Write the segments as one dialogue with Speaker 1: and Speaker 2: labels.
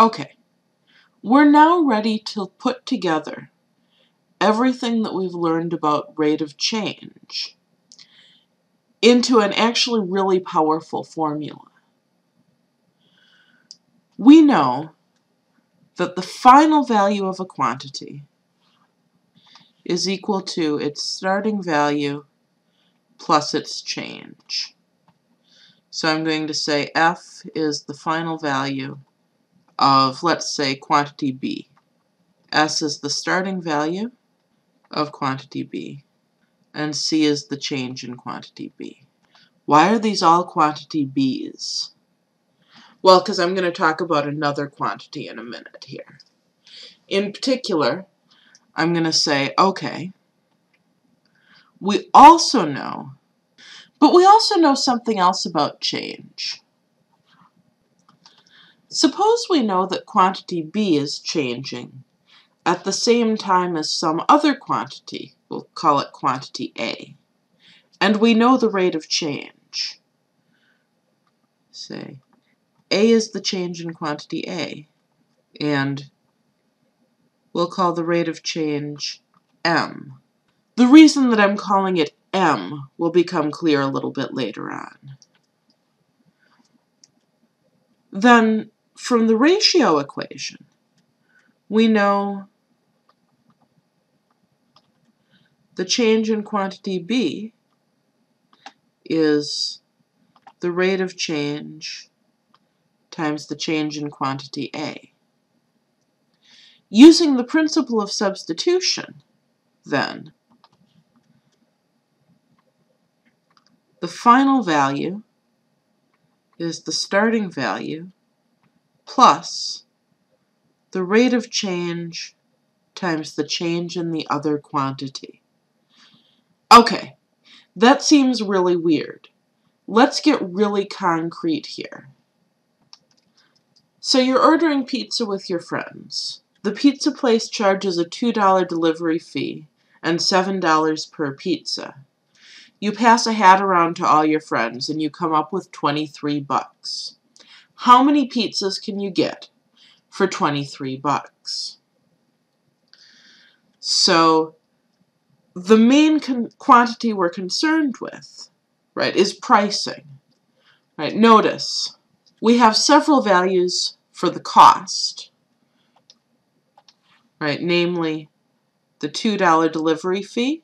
Speaker 1: Okay, we're now ready to put together everything that we've learned about rate of change into an actually really powerful formula. We know that the final value of a quantity is equal to its starting value plus its change. So I'm going to say f is the final value of, let's say, quantity b. s is the starting value of quantity b, and c is the change in quantity b. Why are these all quantity b's? Well, because I'm going to talk about another quantity in a minute here. In particular, I'm going to say, okay, we also know, but we also know something else about change. Suppose we know that quantity B is changing at the same time as some other quantity, we'll call it quantity A, and we know the rate of change. Say, A is the change in quantity A, and we'll call the rate of change M. The reason that I'm calling it M will become clear a little bit later on. Then from the ratio equation, we know the change in quantity B is the rate of change times the change in quantity A. Using the principle of substitution, then, the final value is the starting value plus the rate of change times the change in the other quantity. Okay, that seems really weird. Let's get really concrete here. So you're ordering pizza with your friends. The pizza place charges a $2 delivery fee and $7 per pizza. You pass a hat around to all your friends and you come up with 23 bucks. How many pizzas can you get for 23 bucks? So the main quantity we're concerned with, right, is pricing. Right, notice we have several values for the cost, right, namely the $2 delivery fee.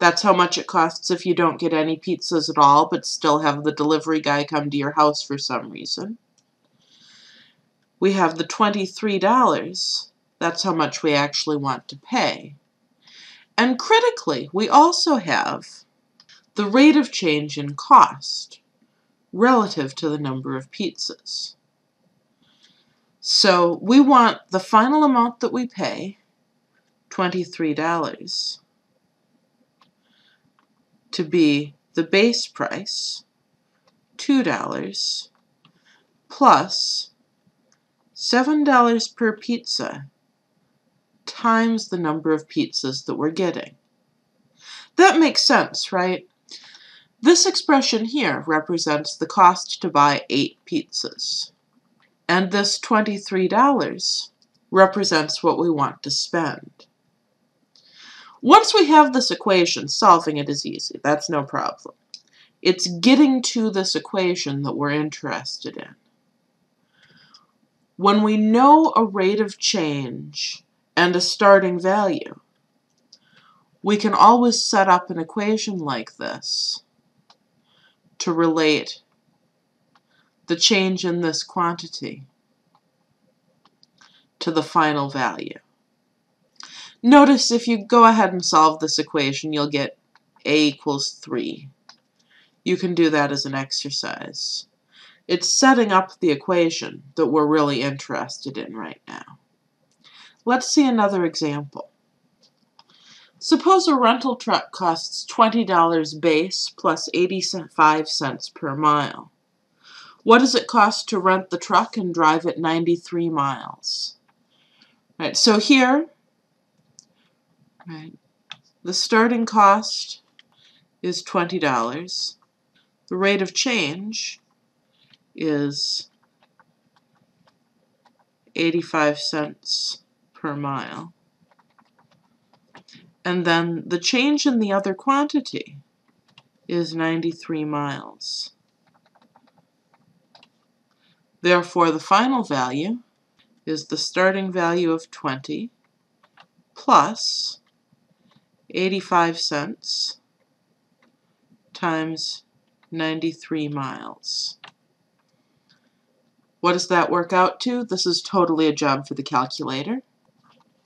Speaker 1: That's how much it costs if you don't get any pizzas at all, but still have the delivery guy come to your house for some reason we have the $23. That's how much we actually want to pay. And critically, we also have the rate of change in cost relative to the number of pizzas. So we want the final amount that we pay, $23, to be the base price, $2, plus $7 per pizza times the number of pizzas that we're getting. That makes sense, right? This expression here represents the cost to buy 8 pizzas. And this $23 represents what we want to spend. Once we have this equation, solving it is easy. That's no problem. It's getting to this equation that we're interested in. When we know a rate of change and a starting value, we can always set up an equation like this to relate the change in this quantity to the final value. Notice if you go ahead and solve this equation, you'll get a equals 3. You can do that as an exercise. It's setting up the equation that we're really interested in right now. Let's see another example. Suppose a rental truck costs $20 base plus 85 cents per mile. What does it cost to rent the truck and drive it 93 miles? Right, so here, right, the starting cost is $20. The rate of change is 85 cents per mile. And then the change in the other quantity is 93 miles. Therefore, the final value is the starting value of 20 plus 85 cents times 93 miles. What does that work out to? This is totally a job for the calculator.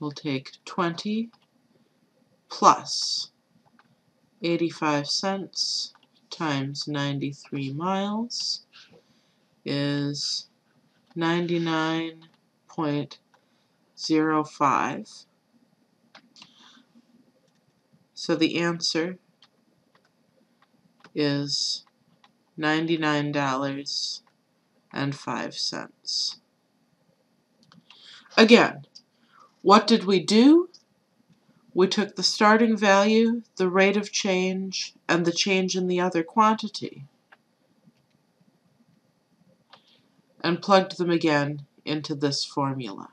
Speaker 1: We'll take 20 plus 85 cents times 93 miles is 99.05. So the answer is $99 and five cents. Again, what did we do? We took the starting value, the rate of change, and the change in the other quantity, and plugged them again into this formula.